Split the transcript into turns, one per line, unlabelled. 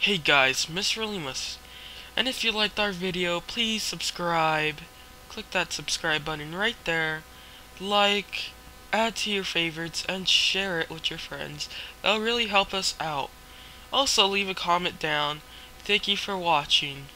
Hey guys, Mr. Limas. And if you liked our video, please subscribe. Click that subscribe button right there. Like, add to your favorites, and share it with your friends. That'll really help us out. Also, leave a comment down. Thank you for watching.